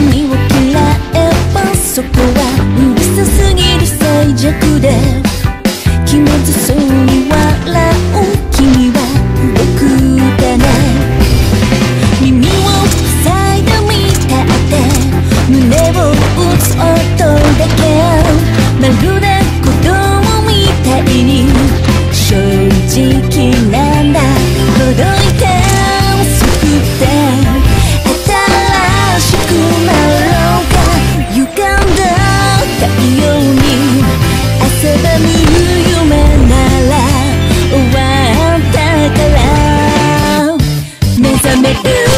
君を嫌えばそこはうるさすぎる最弱で気まずそうに笑う君は僕だね耳を塞いでみたって胸を打つ音だけまるで子供みたいに to do.